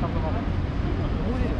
近くの。